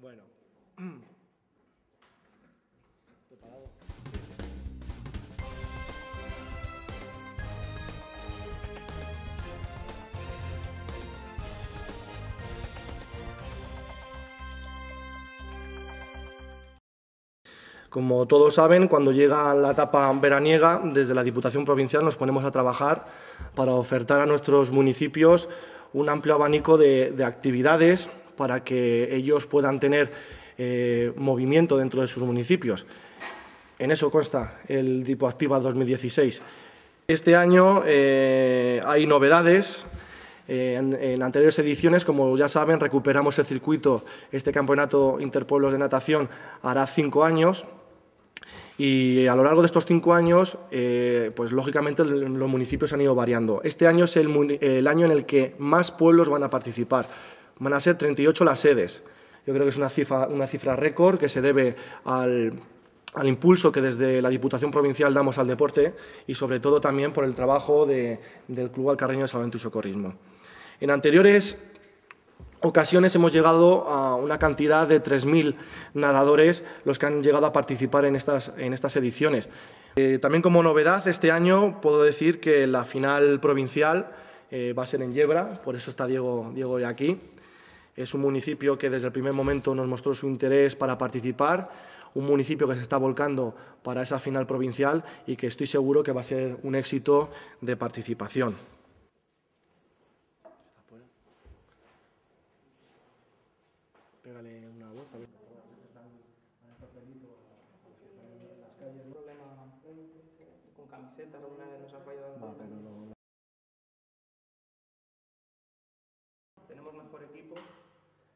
Bueno. ¿Preparado? Como todos saben, cuando llega la etapa veraniega, desde la Diputación Provincial nos ponemos a trabajar para ofertar a nuestros municipios un amplio abanico de, de actividades para que ellos puedan tener eh, movimiento dentro de sus municipios. En eso consta el Tipo Activa 2016. Este año eh, hay novedades. Eh, en, anteriores ediciones, como ya saben, recuperamos el circuito. Este campeonato Interpueblos de natación hará cinco años. Y a lo largo de estos cinco años, pues lógicamente los municipios han ido variando. Este año es el, año en el que más pueblos van a participar. Van a ser 38 las sedes. Yo creo que es una cifra, una cifra récord que se debe al, al impulso que desde la Diputación Provincial damos al deporte y sobre todo también por el trabajo del Club Alcarreño de Salvamento y Socorrismo. En anteriores ocasiones hemos llegado a una cantidad de 3.000 nadadores los que han llegado a participar en estas, en estas ediciones. Eh, también como novedad, este año puedo decir que la final provincial eh, va a ser en Yebra, por eso está Diego, Diego aquí. Es un municipio que desde el primer momento nos mostró su interés para participar un municipio que se está volcando para esa final provincial y que estoy seguro que va a ser un éxito de participación mejor equipo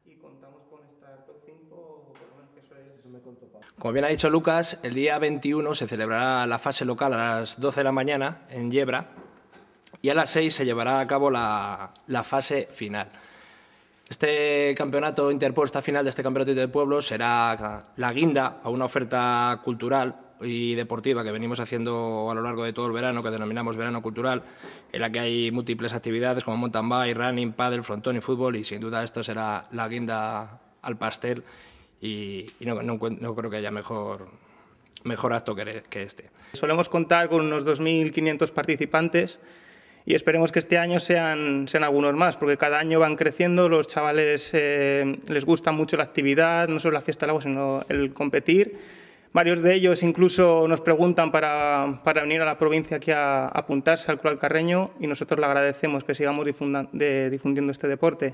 y contamos con estar top 5, por lo menos que eso es... Como bien ha dicho Lucas, el día 21 se celebrará la fase local a las 12 de la mañana en Yebra y a las 6 se llevará a cabo la, la fase final. Este campeonato Interpol, esta final de este campeonato de pueblo será la guinda a una oferta cultural y deportiva que venimos haciendo a lo largo de todo el verano, que denominamos verano cultural, en la que hay múltiples actividades como mountain bike, running, paddle, frontón y fútbol, y sin duda esto será la guinda al pastel y, no, no, creo que haya mejor, mejor acto que, que este. Solemos contar con unos 2.500 participantes y esperemos que este año sean, sean algunos más, porque cada año van creciendo, los chavales eh, les gusta mucho la actividad, no solo la fiesta del agua, sino el competir Varios de ellos incluso nos preguntan para, para venir a la provincia aquí a, apuntarse al Club Carreño y nosotros le agradecemos que sigamos difundiendo este deporte.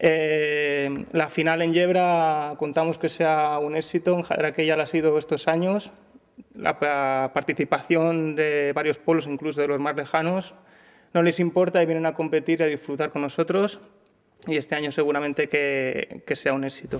Eh, la final en Yebra contamos que sea un éxito, en que ya lo ha sido estos años. La participación de varios pueblos, incluso de los más lejanos, no les importa y vienen a competir y a disfrutar con nosotros y este año seguramente que sea un éxito.